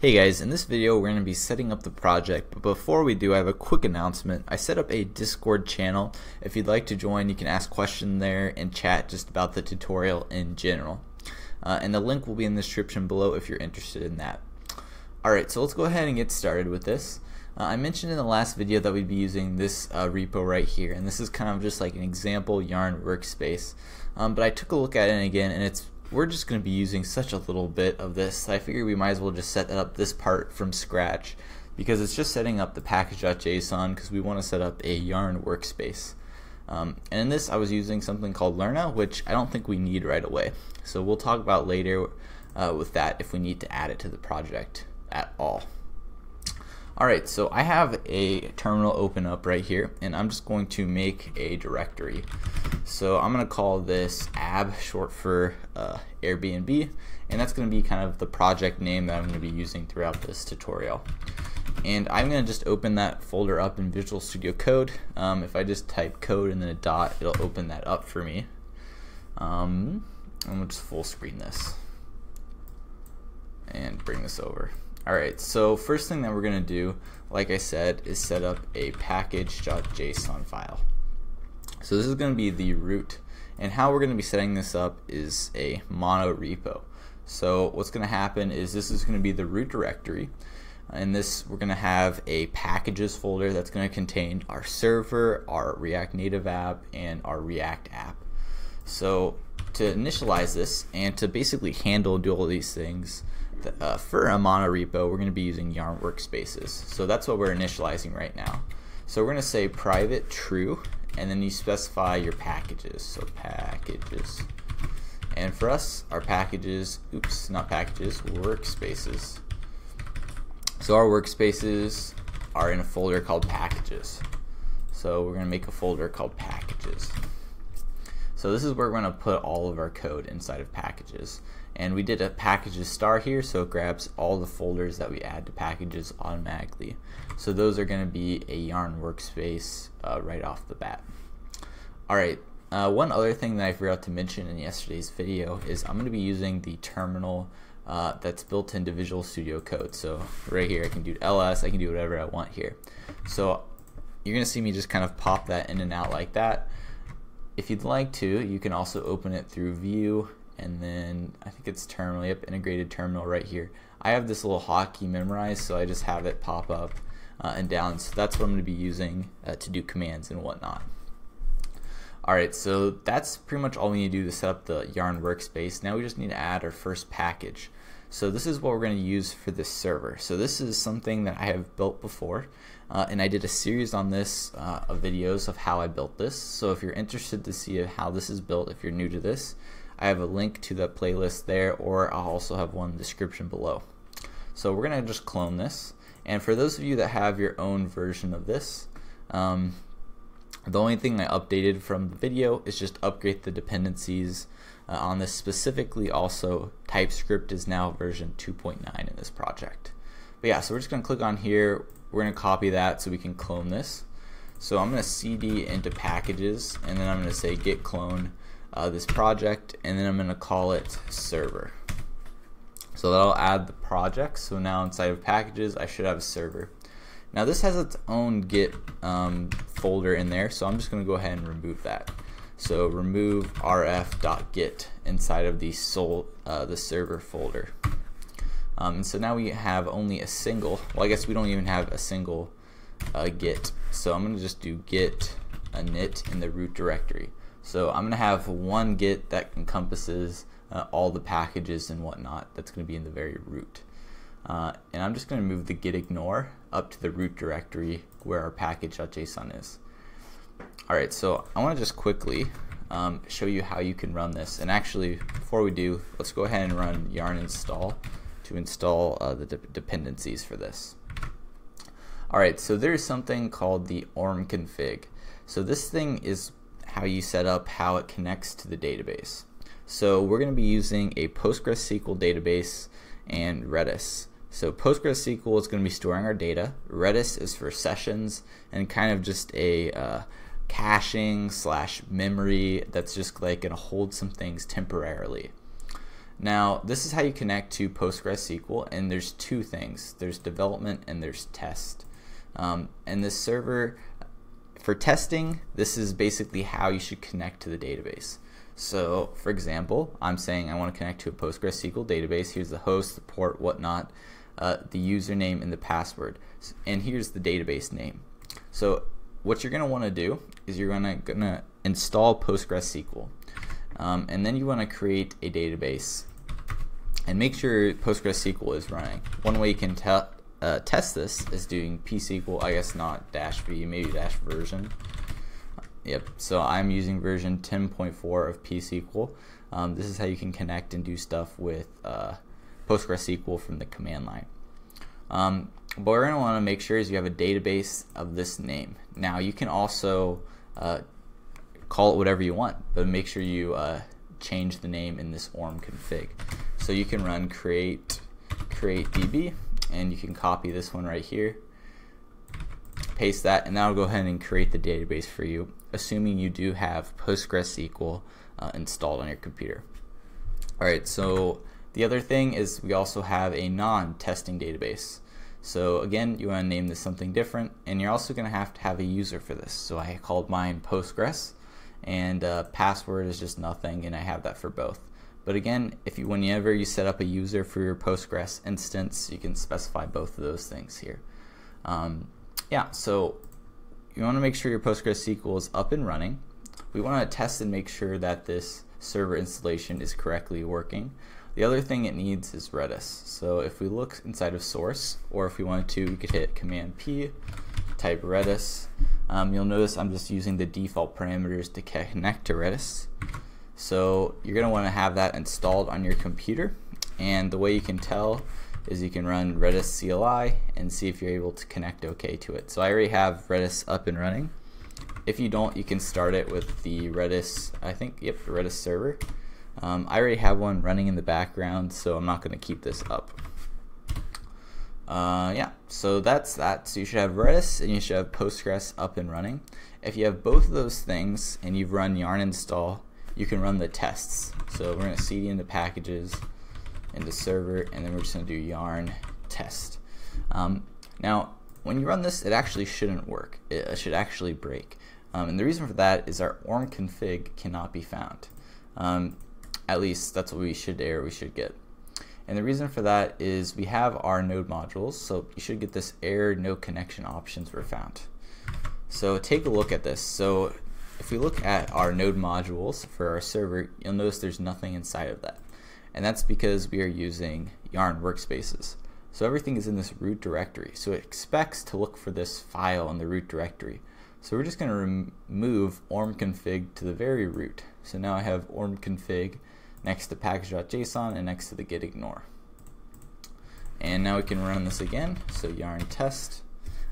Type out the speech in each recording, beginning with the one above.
Hey guys, in this video we're going to be setting up the project, but before we do I have a quick announcement. I set up a Discord channel. If you'd like to join you can ask questions there and chat just about the tutorial in general. Uh, and the link will be in the description below if you're interested in that. Alright, so let's go ahead and get started with this. Uh, I mentioned in the last video that we'd be using this uh, repo right here, and this is kind of just like an example yarn workspace. Um, but I took a look at it again, and it's we're just going to be using such a little bit of this. I figure we might as well just set up this part from scratch because it's just setting up the package.json because we want to set up a yarn workspace. Um, and in this I was using something called Lerna which I don't think we need right away. So we'll talk about later uh, with that if we need to add it to the project at all. Alright, so I have a terminal open up right here, and I'm just going to make a directory. So I'm going to call this AB, short for uh, Airbnb, and that's going to be kind of the project name that I'm going to be using throughout this tutorial. And I'm going to just open that folder up in Visual Studio Code. Um, if I just type code and then a dot, it'll open that up for me. Um, I'm going to just full screen this and bring this over. Alright, so first thing that we're going to do, like I said, is set up a package.json file. So this is going to be the root, and how we're going to be setting this up is a mono repo. So what's going to happen is this is going to be the root directory, and this we're going to have a packages folder that's going to contain our server, our React Native app, and our React app. So to initialize this and to basically handle and do all these things, uh, for a mono repo, we're going to be using yarn workspaces. So that's what we're initializing right now. So we're going to say private true, and then you specify your packages. So packages. And for us, our packages, oops, not packages, workspaces. So our workspaces are in a folder called packages. So we're going to make a folder called packages. So this is where we're going to put all of our code inside of packages. And we did a packages star here, so it grabs all the folders that we add to packages automatically. So those are going to be a Yarn workspace uh, right off the bat. Alright, uh, one other thing that I forgot to mention in yesterday's video is I'm going to be using the terminal uh, that's built into Visual Studio Code. So right here I can do ls, I can do whatever I want here. So you're going to see me just kind of pop that in and out like that. If you'd like to, you can also open it through View and then I think it's terminal, yep, integrated terminal right here. I have this little hotkey memorized, so I just have it pop up uh, and down. So that's what I'm going to be using uh, to do commands and whatnot. Alright, so that's pretty much all we need to do to set up the Yarn workspace. Now we just need to add our first package. So this is what we're going to use for this server. So this is something that I have built before. Uh, and I did a series on this uh, of videos of how I built this. So if you're interested to see how this is built, if you're new to this, I have a link to the playlist there, or I'll also have one description below. So we're going to just clone this. And for those of you that have your own version of this, um, the only thing I updated from the video is just upgrade the dependencies uh, on this specifically also TypeScript is now version 2.9 in this project. But yeah, so we're just going to click on here, we're going to copy that so we can clone this. So I'm going to cd into packages and then I'm going to say git clone uh, this project and then I'm going to call it server. So that'll add the project. So now inside of packages I should have a server. Now this has its own git um, folder in there so I'm just going to go ahead and remove that. So remove rf.git inside of the soul, uh, the server folder. Um, and so now we have only a single, well I guess we don't even have a single uh, git. So I'm going to just do git init in the root directory. So I'm going to have one git that encompasses uh, all the packages and whatnot that's going to be in the very root. Uh, and I'm just going to move the git ignore up to the root directory where our package.json is. Alright, so I want to just quickly um, show you how you can run this. And actually, before we do, let's go ahead and run yarn install to install uh, the de dependencies for this. Alright, so there's something called the orm config. So this thing is how you set up how it connects to the database. So we're going to be using a PostgreSQL database and Redis. So PostgreSQL is going to be storing our data. Redis is for sessions and kind of just a uh, caching slash memory that's just like going to hold some things temporarily. Now, this is how you connect to PostgreSQL, and there's two things. There's development and there's test. Um, and this server, for testing, this is basically how you should connect to the database. So, for example, I'm saying I want to connect to a PostgreSQL database. Here's the host, the port, whatnot, uh, the username, and the password. And here's the database name. So, what you're going to want to do is you're going to install PostgreSQL. Um, and then you want to create a database and make sure PostgreSQL is running. One way you can te uh, test this is doing psql, I guess not dash v, maybe dash version. Yep, so I'm using version 10.4 of psql. Um, this is how you can connect and do stuff with uh, PostgreSQL from the command line. Um, but what we're going to want to make sure is you have a database of this name. Now you can also uh, call it whatever you want, but make sure you uh, change the name in this orm config. So you can run create create db and you can copy this one right here paste that and that'll go ahead and create the database for you assuming you do have PostgreSQL uh, installed on your computer. Alright so the other thing is we also have a non-testing database. So again, you want to name this something different, and you're also going to have to have a user for this. So I called mine Postgres, and uh, password is just nothing, and I have that for both. But again, if you whenever you set up a user for your Postgres instance, you can specify both of those things here. Um, yeah, so you want to make sure your PostgreSQL is up and running. We want to test and make sure that this server installation is correctly working. The other thing it needs is Redis. So if we look inside of source, or if we wanted to, we could hit Command P, type Redis. Um, you'll notice I'm just using the default parameters to connect to Redis. So you're going to want to have that installed on your computer. And the way you can tell is you can run Redis CLI and see if you're able to connect OK to it. So I already have Redis up and running. If you don't, you can start it with the Redis, I think, yep, the Redis server. Um, I already have one running in the background, so I'm not going to keep this up. Uh, yeah, so that's that. So you should have Redis and you should have Postgres up and running. If you have both of those things and you've run yarn install, you can run the tests. So we're going to cd into packages, into server, and then we're just going to do yarn test. Um, now, when you run this, it actually shouldn't work. It should actually break. Um, and the reason for that is our orm config cannot be found. Um, at least that's what we should error we should get. And the reason for that is we have our node modules, so you should get this error no connection options were found. So take a look at this. So if we look at our node modules for our server, you'll notice there's nothing inside of that. And that's because we are using yarn workspaces. So everything is in this root directory. So it expects to look for this file in the root directory. So we're just going to remove ormconfig to the very root. So now I have ormconfig next to package.json and next to the git ignore. And now we can run this again, so yarn test.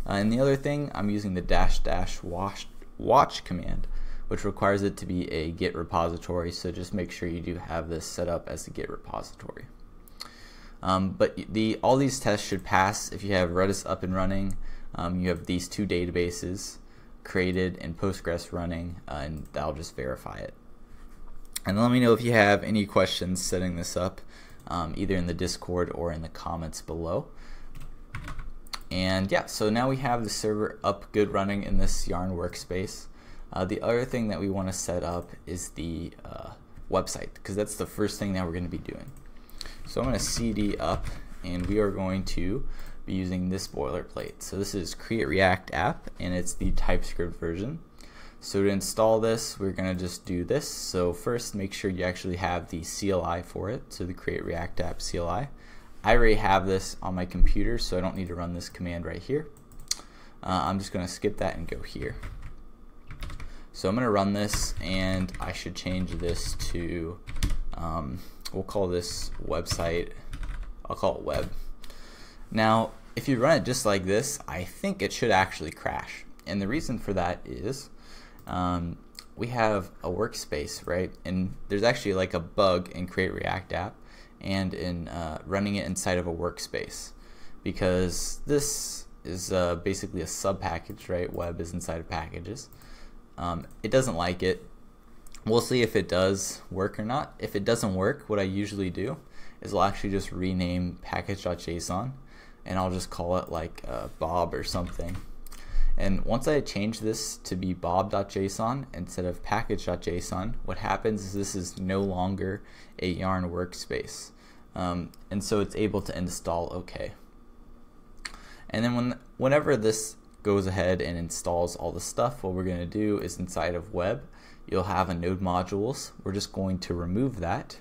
Uh, and the other thing, I'm using the dash dash watch, watch command, which requires it to be a git repository, so just make sure you do have this set up as a git repository. Um, but the all these tests should pass if you have Redis up and running. Um, you have these two databases created and Postgres running, uh, and that'll just verify it. And let me know if you have any questions setting this up, um, either in the Discord or in the comments below. And yeah, so now we have the server up good running in this Yarn workspace. Uh, the other thing that we want to set up is the uh, website, because that's the first thing that we're going to be doing. So I'm going to cd up, and we are going to be using this boilerplate. So this is Create React App, and it's the TypeScript version. So to install this, we're going to just do this. So first, make sure you actually have the CLI for it, so the Create React App CLI. I already have this on my computer, so I don't need to run this command right here. Uh, I'm just going to skip that and go here. So I'm going to run this, and I should change this to, um, we'll call this website, I'll call it web. Now, if you run it just like this, I think it should actually crash. And the reason for that is um, we have a workspace, right? And there's actually like a bug in Create React App and in uh, running it inside of a workspace because this is uh, basically a sub package, right? Web is inside of packages. Um, it doesn't like it. we'll see if it does work or not. If it doesn't work, what I usually do is I'll actually just rename package.json and I'll just call it like uh, Bob or something. And once I change this to be bob.json instead of package.json, what happens is this is no longer a Yarn workspace. Um, and so it's able to install OK. And then when whenever this goes ahead and installs all the stuff, what we're going to do is inside of web, you'll have a node modules. We're just going to remove that,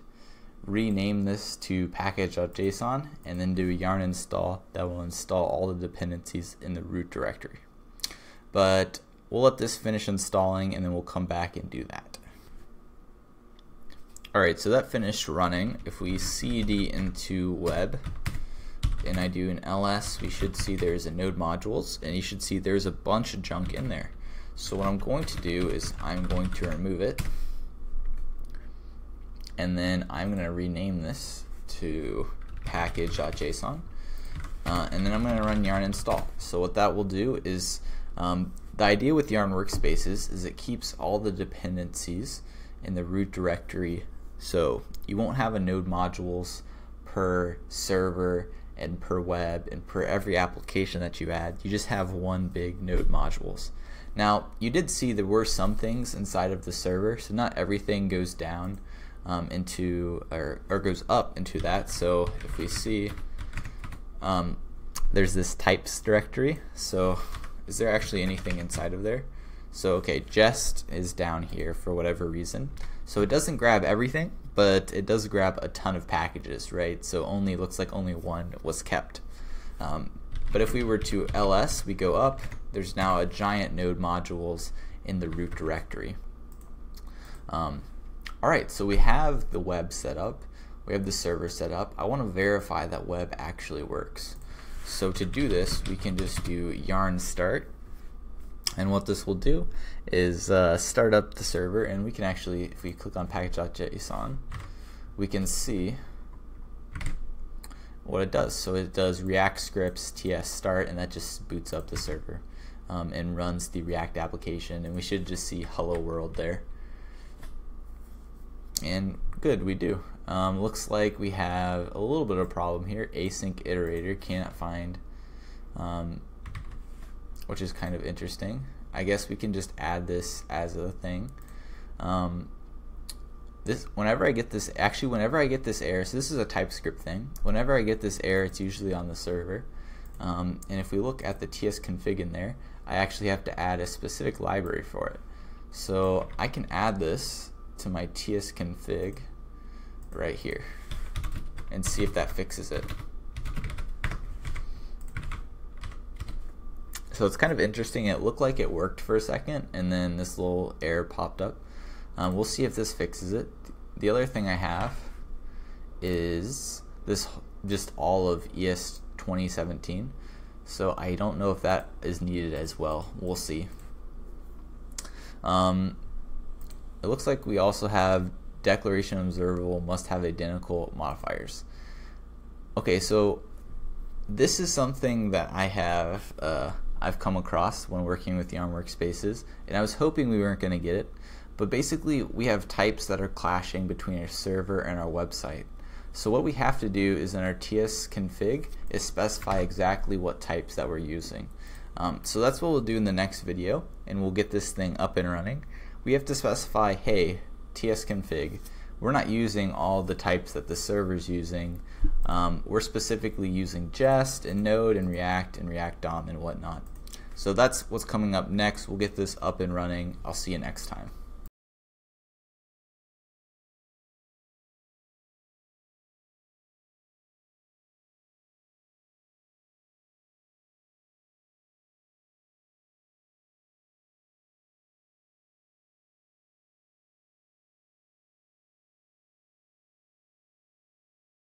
rename this to package.json, and then do a yarn install that will install all the dependencies in the root directory. But we'll let this finish installing and then we'll come back and do that. Alright, so that finished running. If we cd into web, and I do an ls, we should see there's a node modules, and you should see there's a bunch of junk in there. So what I'm going to do is I'm going to remove it, and then I'm going to rename this to package.json, uh, and then I'm going to run yarn install. So what that will do is um, the idea with Yarn Workspaces is it keeps all the dependencies in the root directory. So you won't have a node modules per server and per web and per every application that you add. You just have one big node modules. Now, you did see there were some things inside of the server, so not everything goes down um, into or, or goes up into that. So if we see, um, there's this types directory. So is there actually anything inside of there? So okay, jest is down here for whatever reason. So it doesn't grab everything, but it does grab a ton of packages, right? So only looks like only one was kept. Um, but if we were to ls, we go up, there's now a giant node modules in the root directory. Um, all right, so we have the web set up, we have the server set up. I want to verify that web actually works. So to do this, we can just do yarn start. And what this will do is uh, start up the server, and we can actually, if we click on package.json, we can see what it does. So it does React scripts ts start, and that just boots up the server um, and runs the React application. And we should just see hello world there. And good, we do. Um, looks like we have a little bit of a problem here. Async iterator cannot find, um, which is kind of interesting. I guess we can just add this as a thing. Um, this whenever I get this, actually whenever I get this error, so this is a TypeScript thing. Whenever I get this error, it's usually on the server. Um, and if we look at the tsconfig in there, I actually have to add a specific library for it. So I can add this to my tsconfig right here and see if that fixes it. So it's kind of interesting. It looked like it worked for a second, and then this little error popped up. Um, we'll see if this fixes it. The other thing I have is this just all of ES 2017. So I don't know if that is needed as well. We'll see. Um, it looks like we also have declaration observable must have identical modifiers. Okay, so this is something that I have uh, I've come across when working with Yarn workspaces, and I was hoping we weren't going to get it. But basically, we have types that are clashing between our server and our website. So what we have to do is in our tsconfig is specify exactly what types that we're using. Um, so that's what we'll do in the next video, and we'll get this thing up and running. We have to specify, hey, tsconfig, we're not using all the types that the server's using. Um, we're specifically using Jest and Node and React and React DOM and whatnot. So that's what's coming up next. We'll get this up and running. I'll see you next time.